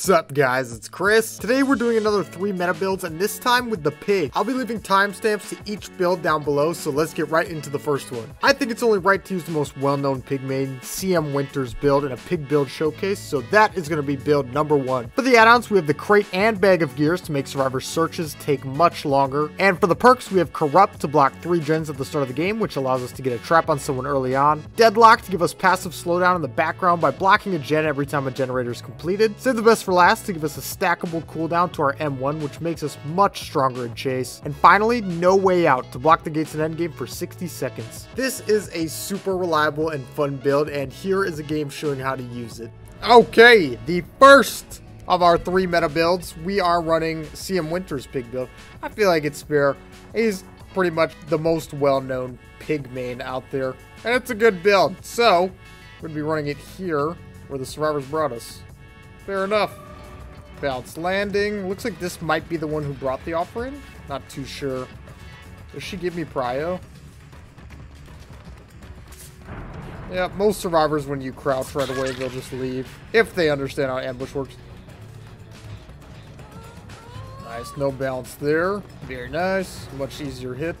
What's up guys, it's Chris. Today we're doing another 3 meta builds and this time with the pig. I'll be leaving timestamps to each build down below so let's get right into the first one. I think it's only right to use the most well-known pig main, CMWinter's build in a pig build showcase, so that is going to be build number 1. For the add-ons we have the crate and bag of gears to make survivor searches take much longer, and for the perks we have corrupt to block 3 gens at the start of the game which allows us to get a trap on someone early on, deadlock to give us passive slowdown in the background by blocking a gen every time a generator is completed, save the best for last to give us a stackable cooldown to our M1, which makes us much stronger in chase. And finally, no way out to block the gates in endgame for 60 seconds. This is a super reliable and fun build, and here is a game showing how to use it. Okay, the first of our three meta builds, we are running CMWinter's pig build. I feel like it's fair. He's pretty much the most well-known pig main out there, and it's a good build. So, we're going to be running it here where the survivors brought us. Fair enough. Balanced landing. Looks like this might be the one who brought the offering. Not too sure. Does she give me prio? Yeah, most survivors, when you crouch right away, they'll just leave. If they understand how ambush works. Nice, no bounce there. Very nice. Much easier hit.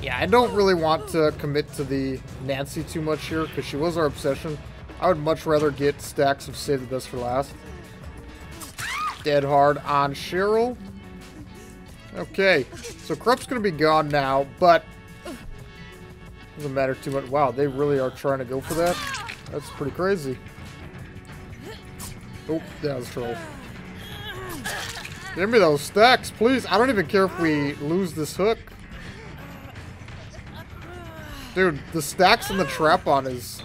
Yeah, I don't really want to commit to the Nancy too much here, because she was our obsession. I would much rather get stacks of Save the Best for Last. Dead hard on Cheryl. Okay, so Corrupt's going to be gone now, but doesn't matter too much. Wow, they really are trying to go for that. That's pretty crazy. Oh, that was troll. Give me those stacks, please. I don't even care if we lose this hook. Dude, the stacks on the trap on is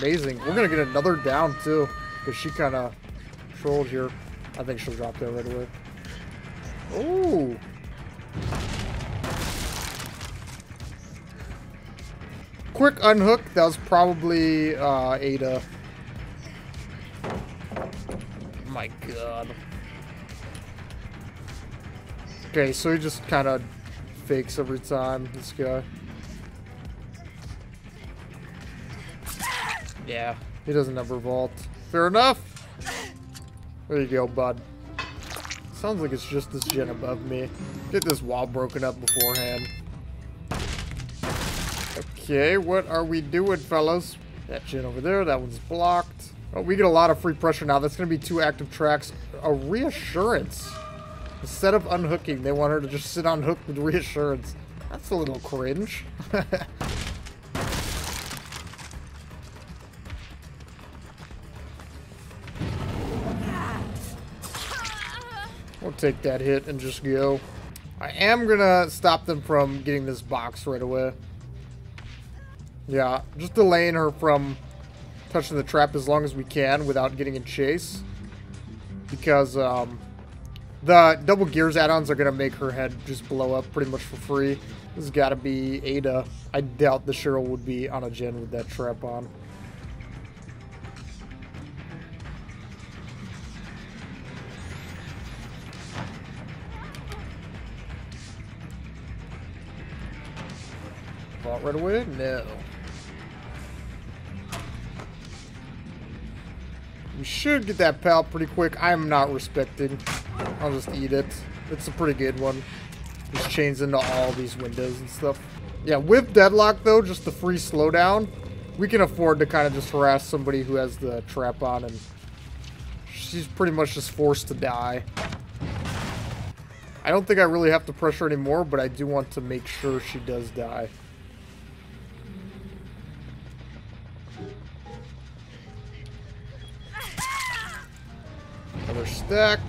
amazing. We're going to get another down, too, because she kind of trolled here. I think she'll drop there right away. Ooh. Quick unhook. That was probably uh, Ada. My god. Okay, so he just kind of fakes every time, this guy. Yeah, he doesn't ever vault. Fair enough. There you go, bud. Sounds like it's just this gen above me. Get this wall broken up beforehand. Okay, what are we doing, fellas? That gen over there, that one's blocked. Oh, we get a lot of free pressure now. That's going to be two active tracks. A reassurance. Instead of unhooking, they want her to just sit on hook with reassurance. That's a little cringe. take that hit and just go. I am gonna stop them from getting this box right away. Yeah, just delaying her from touching the trap as long as we can without getting in chase. Because um, the double gears add-ons are gonna make her head just blow up pretty much for free. This has gotta be Ada. I doubt the Cheryl would be on a gen with that trap on. Vault right away? No. We should get that pal pretty quick. I am not respected. I'll just eat it. It's a pretty good one. Just chains into all these windows and stuff. Yeah, with Deadlock, though, just the free slowdown, we can afford to kind of just harass somebody who has the trap on, and she's pretty much just forced to die. I don't think I really have to pressure anymore, but I do want to make sure she does die. Stack.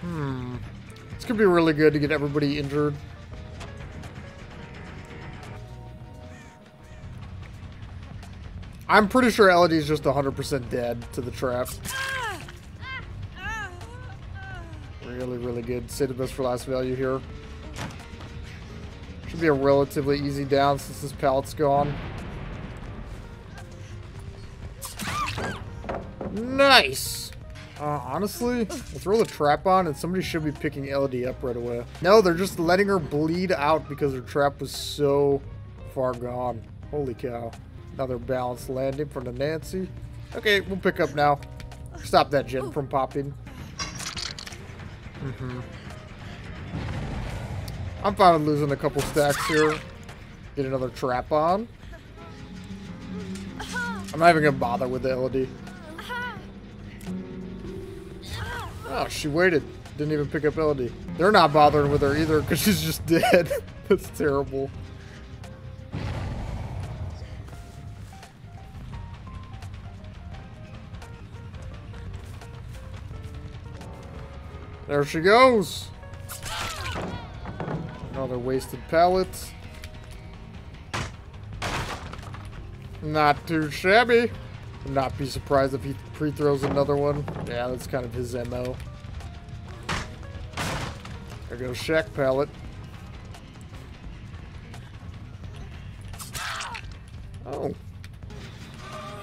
Hmm. This could be really good to get everybody injured. I'm pretty sure Elodie is just 100% dead to the trap. Really, really good. Save the best for last value here. Should be a relatively easy down since this pallet's gone. Nice! Uh, honestly, I'll throw the trap on and somebody should be picking Elodie up right away. No, they're just letting her bleed out because her trap was so far gone. Holy cow. Another balanced landing from the Nancy. Okay, we'll pick up now. Stop that gen from popping. Mm-hmm. I'm fine with losing a couple stacks here. Get another trap on. I'm not even gonna bother with the Elodie. Oh, she waited. Didn't even pick up Elodie. They're not bothering with her either because she's just dead. That's terrible. There she goes. Another wasted pallet. Not too shabby. Would not be surprised if he pre-throws another one. Yeah, that's kind of his MO. There goes Shack Pallet. Oh.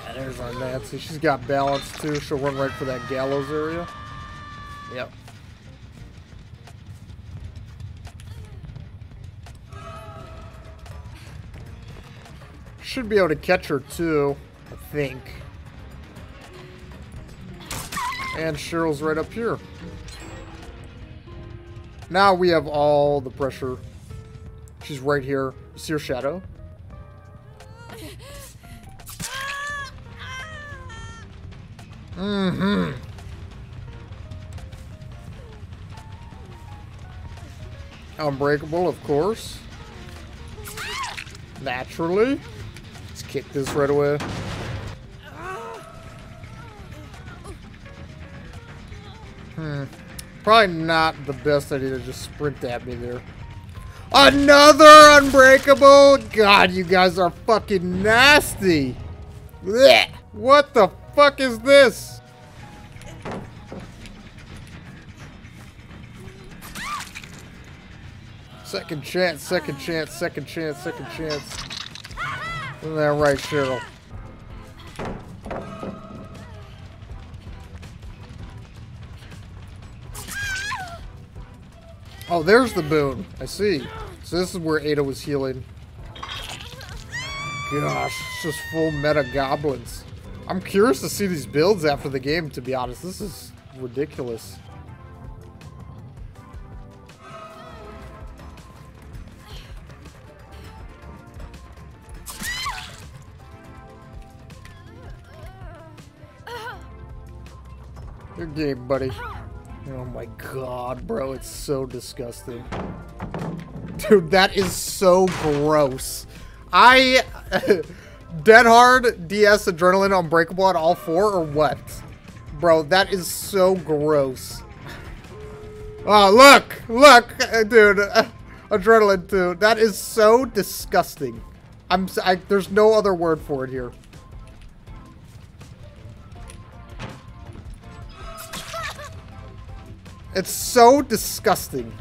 Yeah, there's our Nancy. She's got balance too. She'll run right for that gallows area. Yep. Should be able to catch her too, I think. And Cheryl's right up here. Now we have all the pressure. She's right here. See her shadow? Mm-hmm. Unbreakable, of course. Naturally kick this right away. Hmm. Probably not the best idea to just sprint at me there. Another unbreakable! God, you guys are fucking nasty! Blech. What the fuck is this? Second chance, second chance, second chance, second chance. That right, Cheryl? Oh, there's the boon. I see. So this is where Ada was healing. Gosh, it's just full meta goblins. I'm curious to see these builds after the game, to be honest. This is ridiculous. Game, buddy. Oh my god, bro. It's so disgusting. Dude, that is so gross. I... Dead Hard, DS, Adrenaline, Unbreakable on all four, or what? Bro, that is so gross. Oh, look! Look! Dude, uh, Adrenaline 2. That is so disgusting. I'm... I, there's no other word for it here. It's so disgusting.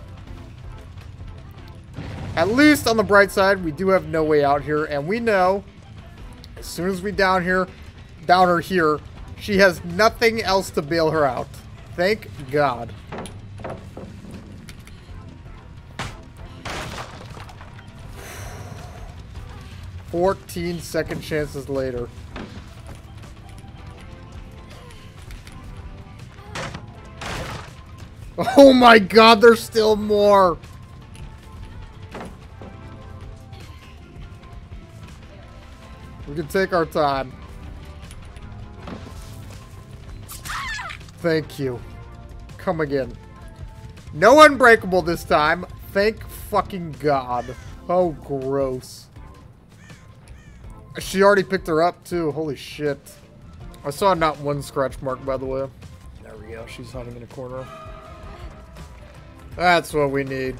At least on the bright side, we do have no way out here, and we know as soon as we down here, down her here, she has nothing else to bail her out. Thank God. Fourteen second chances later. Oh my god, there's still more! We can take our time. Thank you. Come again. No unbreakable this time. Thank fucking god. Oh, gross. She already picked her up, too. Holy shit. I saw not one scratch mark, by the way. There we go. She's hiding in a corner. That's what we need.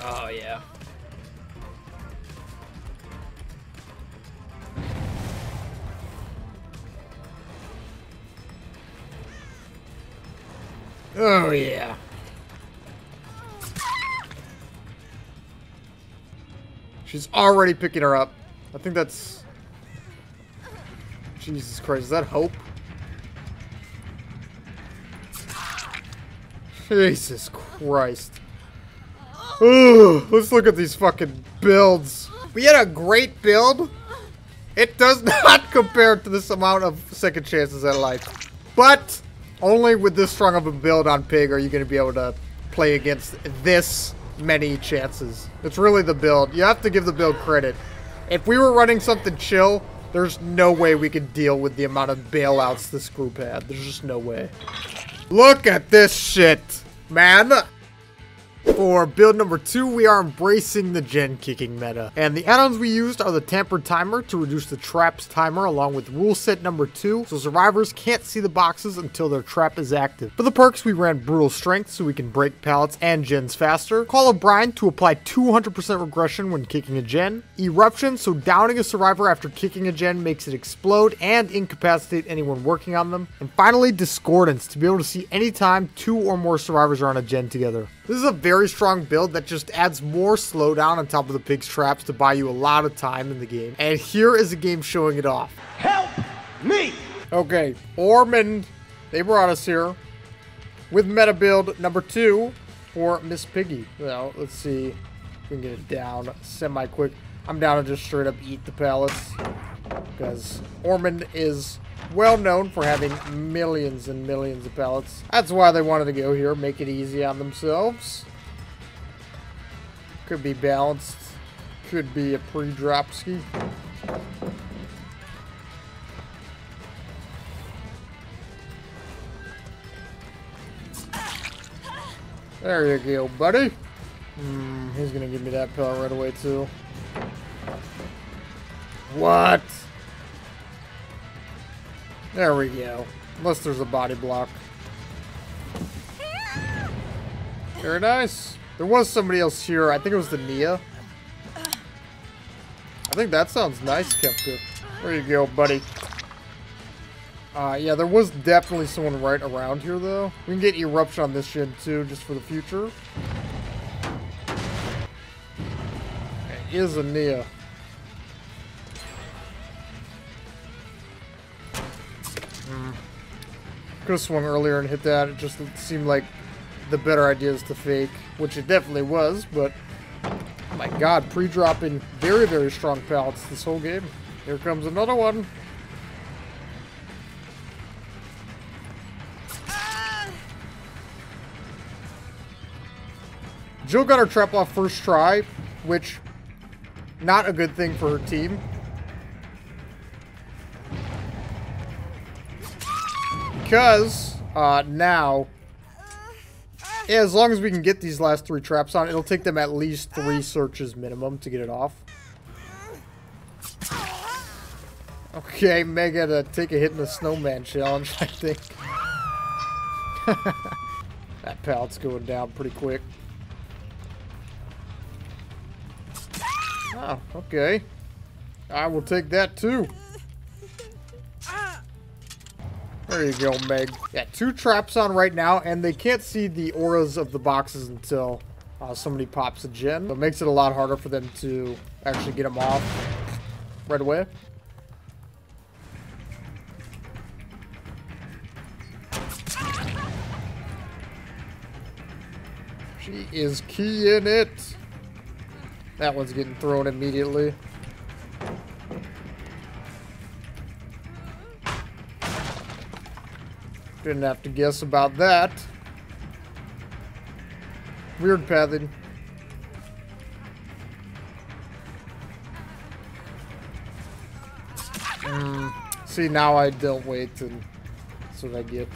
Oh, yeah. Oh, oh yeah. She's already picking her up. I think that's... Jesus Christ, is that hope? Jesus Christ. Let's look at these fucking builds. We had a great build. It does not compare to this amount of second chances at life. But only with this strong of a build on Pig are you going to be able to play against this many chances. It's really the build. You have to give the build credit. If we were running something chill, there's no way we could deal with the amount of bailouts this group had. There's just no way. Look at this shit, man. For build number two, we are embracing the gen kicking meta. And the add-ons we used are the tampered timer to reduce the traps timer along with rule set number two, so survivors can't see the boxes until their trap is active. For the perks, we ran brutal strength so we can break pallets and gens faster, Call of Brine to apply 200% regression when kicking a gen, eruption so downing a survivor after kicking a gen makes it explode and incapacitate anyone working on them, and finally discordance to be able to see anytime two or more survivors are on a gen together. This is a very strong build that just adds more slowdown on top of the pig's traps to buy you a lot of time in the game. And here is a game showing it off. Help me! Okay, Ormond, they brought us here with meta build number two for Miss Piggy. Well, let's see if we can get it down semi-quick. I'm down to just straight up eat the pallets because Ormond is well known for having millions and millions of pallets. That's why they wanted to go here, make it easy on themselves. Could be balanced. Could be a pre-drop ski. There you go, buddy. Hmm, he's gonna give me that pallet right away, too. What? There we go. Unless there's a body block. Very nice. There was somebody else here. I think it was the Nea. I think that sounds nice, Kefka. There you go, buddy. Uh, yeah, there was definitely someone right around here, though. We can get Eruption on this shit, too, just for the future. It is a Nea. Could have swung earlier and hit that. It just seemed like the better idea is to fake, which it definitely was, but oh my god, pre-dropping very, very strong pallets this whole game. Here comes another one. Jill got her trap off first try, which not a good thing for her team. Because uh, now, as long as we can get these last three traps on, it'll take them at least three searches minimum to get it off. Okay, Mega to take a hit in the snowman challenge, I think. that pallet's going down pretty quick. Oh, okay. I will take that too. There you go, Meg. Yeah, two traps on right now, and they can't see the auras of the boxes until uh, somebody pops a gen. So it makes it a lot harder for them to actually get them off right away. She is keying it. That one's getting thrown immediately. Didn't have to guess about that. Weird pathing. Mm, see, now I don't wait, and that's what I get.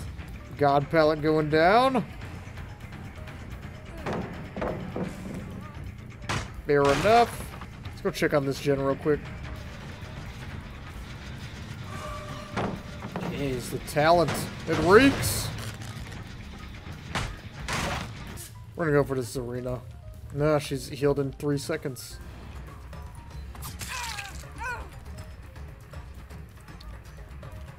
God pallet going down. Fair enough. Let's go check on this gen real quick. Jeez, the talent. It reeks. We're gonna go for this Zarina. No, she's healed in three seconds.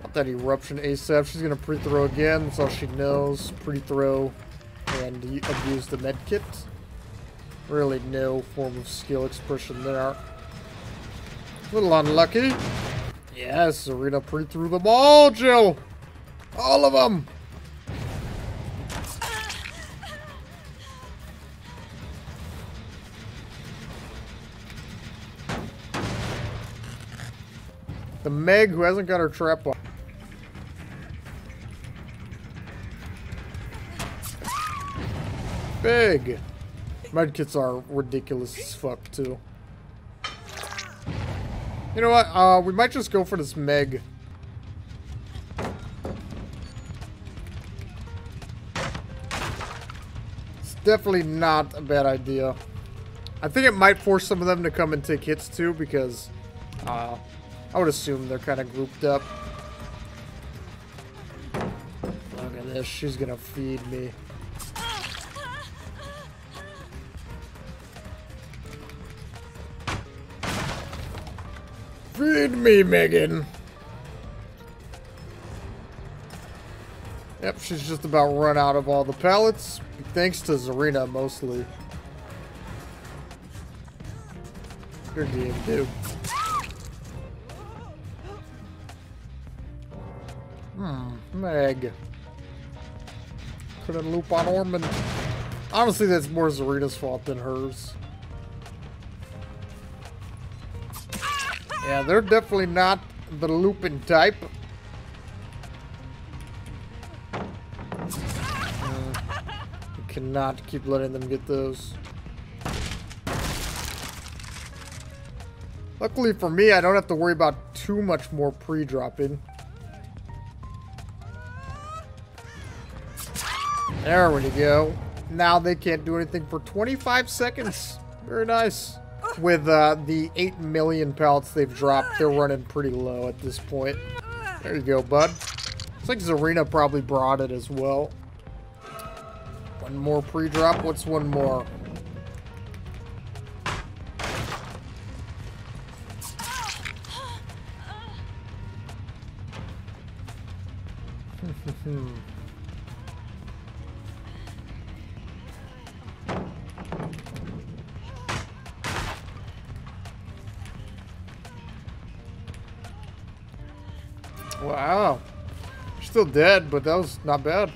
Want that eruption ASAP. She's gonna pre-throw again. That's all she knows. Pre-throw and abuse the medkit. Really no form of skill expression there. A little unlucky. Yes, Zarina pre threw them all, Jill. All of them. The Meg who hasn't got her trap on. Big. Medkits are ridiculous as fuck, too. You know what? Uh, we might just go for this Meg. It's definitely not a bad idea. I think it might force some of them to come and take hits, too, because... Uh, I would assume they're kind of grouped up. Look at this. She's gonna feed me. Feed me, Megan. Yep, she's just about run out of all the pallets. Thanks to Zarina, mostly. Good game, dude. Hmm, Meg. Couldn't loop on Ormond. Honestly, that's more Zarina's fault than hers. Yeah, they're definitely not the looping type. Uh, cannot keep letting them get those. Luckily for me, I don't have to worry about too much more pre-dropping. There we go. Now they can't do anything for 25 seconds. Very nice with uh, the 8 million pallets they've dropped, they're running pretty low at this point. There you go, bud. Looks like Zarina probably brought it as well. One more pre-drop. What's one more? Still dead, but that was not bad.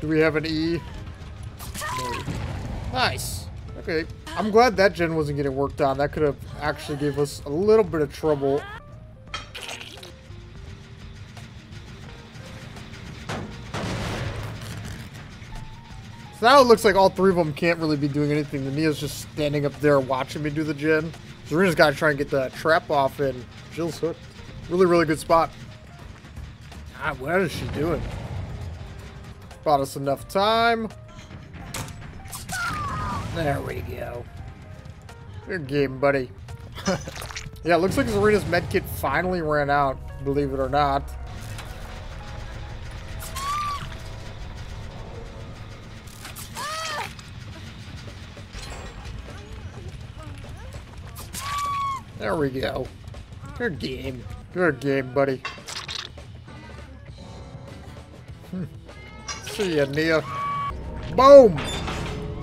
Do we have an E? No. Nice. Okay. I'm glad that gen wasn't getting worked on. That could have actually gave us a little bit of trouble. So now it looks like all three of them can't really be doing anything. The Nea's just standing up there watching me do the gen. Zarina's got to try and get the trap off, and Jill's hooked. Really, really good spot. Ah, God, what is she doing? Bought us enough time. There we go. Good game, buddy. yeah, looks like Zarina's medkit finally ran out, believe it or not. There we go. Good game. Good game, buddy. Hmm. See ya, Nea. Boom!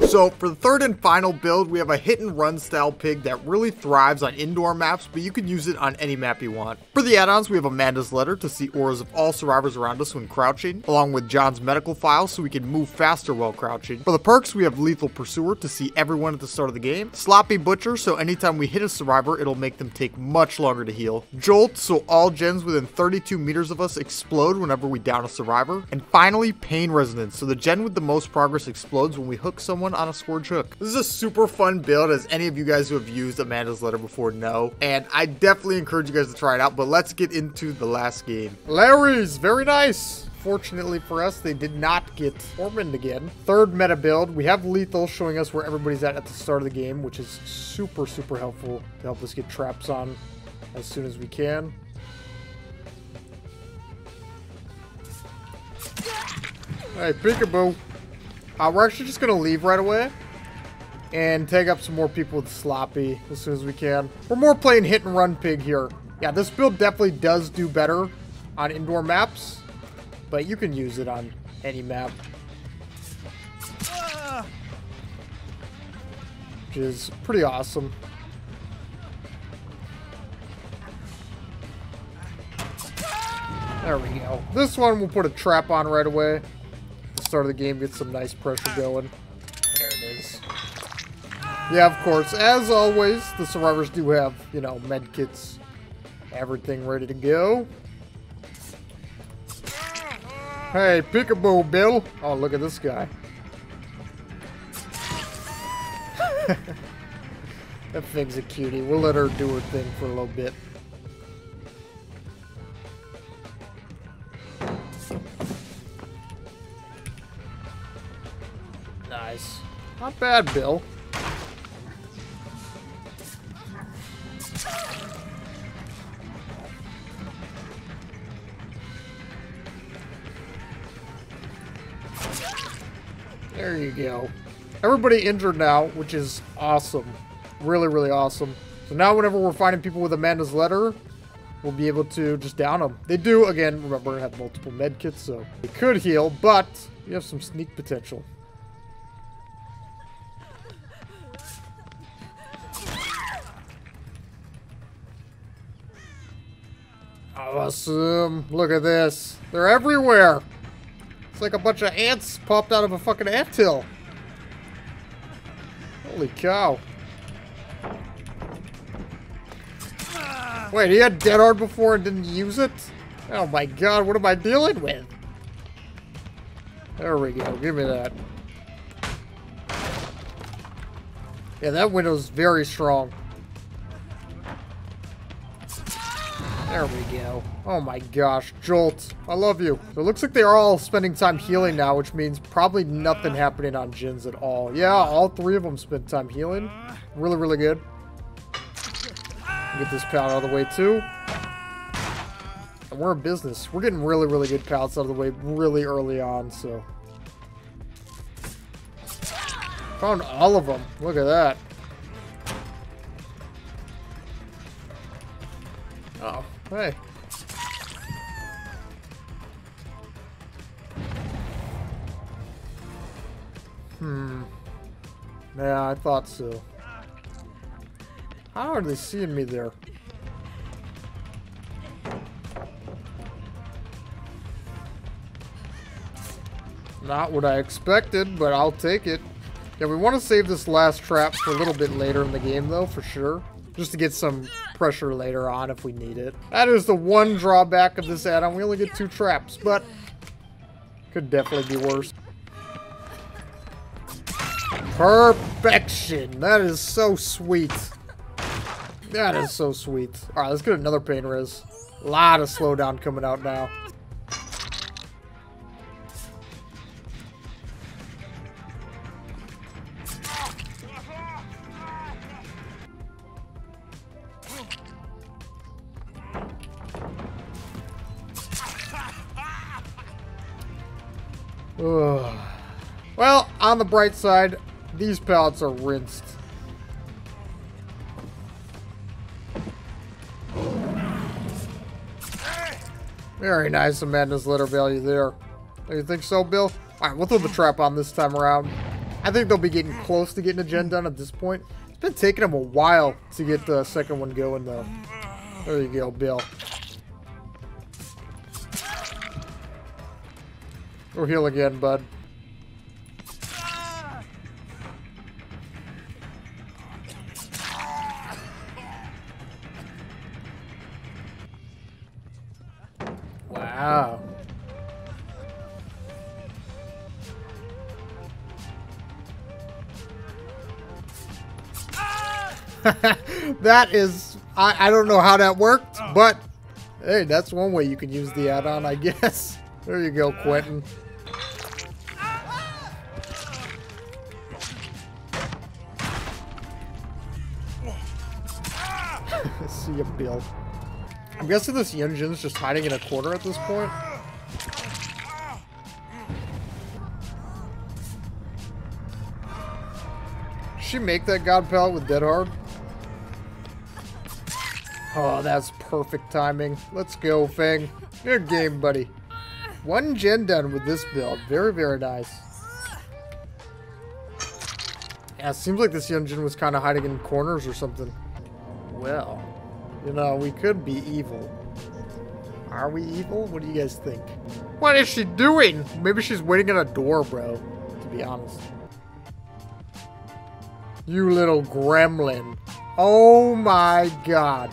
So for the third and final build, we have a hit and run style pig that really thrives on indoor maps, but you can use it on any map you want. For the add-ons, we have Amanda's Letter to see auras of all survivors around us when crouching, along with John's medical file so we can move faster while crouching. For the perks, we have Lethal Pursuer to see everyone at the start of the game, Sloppy Butcher so anytime we hit a survivor, it'll make them take much longer to heal, Jolt so all gens within 32 meters of us explode whenever we down a survivor, and finally Pain Resonance so the gen with the most progress explodes when we hook someone on a Scourge hook. This is a super fun build as any of you guys who have used Amanda's Letter before know, and I definitely encourage you guys to try it out, but let's get into the last game. Lery's, very nice. Fortunately for us, they did not get Ormond again. Third meta build, we have Lethal showing us where everybody's at at the start of the game, which is super, super helpful to help us get traps on as soon as we can. Hey, peekaboo. Uh, we're actually just going to leave right away and take up some more people with Sloppy as soon as we can. We're more playing hit and run pig here. Yeah, this build definitely does do better on indoor maps, but you can use it on any map. Which is pretty awesome. There we go. This one we'll put a trap on right away. Start of the game, get some nice pressure going. There it is. Yeah, of course, as always, the survivors do have, you know, med kits, everything ready to go. Hey, peekaboo, Bill. Oh, look at this guy. that thing's a cutie. We'll let her do her thing for a little bit. Not bad, Bill. There you go. Everybody injured now, which is awesome. Really, really awesome. So now whenever we're finding people with Amanda's letter, we'll be able to just down them. They do, again, remember, have multiple med kits, so they could heal, but you have some sneak potential. Look at this. They're everywhere. It's like a bunch of ants popped out of a fucking ant hill. Holy cow. Wait, he had Dead Hard before and didn't use it? Oh my god, what am I dealing with? There we go, give me that. Yeah, that window's very strong. There we go. Oh my gosh, Jolt. I love you. So it looks like they're all spending time healing now, which means probably nothing happening on gens at all. Yeah, all three of them spent time healing. Really, really good. Get this pallet out of the way too. And we're in business. We're getting really, really good pallets out of the way really early on, so. Found all of them. Look at that. Hey. Hmm. Yeah, I thought so. How are they seeing me there? Not what I expected, but I'll take it. Yeah, we want to save this last trap for a little bit later in the game, though, for sure. Just to get some pressure later on if we need it. That is the one drawback of this add-on. We only get two traps, but could definitely be worse. Perfection. That is so sweet. That is so sweet. Alright, let's get another pain res. A lot of slowdown coming out now. Well, on the bright side, these pallets are rinsed. Very nice Amanda's letter value there. You think so, Bill? Alright, we'll throw the trap on this time around. I think they'll be getting close to getting a gen done at this point. It's been taking them a while to get the second one going, though. There you go, Bill. Go heal again, bud. Wow. that is, I, I don't know how that worked, oh. but hey, that's one way you can use the add-on, I guess. There you go, Quentin. Bill. I'm guessing this Yunjin's just hiding in a corner at this point. Did she make that god pallet with Dead Hard? Oh, that's perfect timing. Let's go, Feng. Good game, buddy. One gen done with this build. Very, very nice. Yeah, it seems like this Yunjin was kind of hiding in corners or something. Well, you know, we could be evil. Are we evil? What do you guys think? What is she doing? Maybe she's waiting at a door, bro, to be honest. You little gremlin. Oh my god.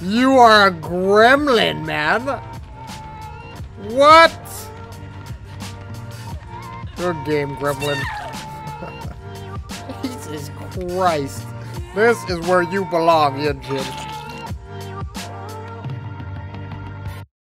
You are a gremlin, man. What? Good game, gremlin. Jesus Christ. This is where you belong, Yunjin.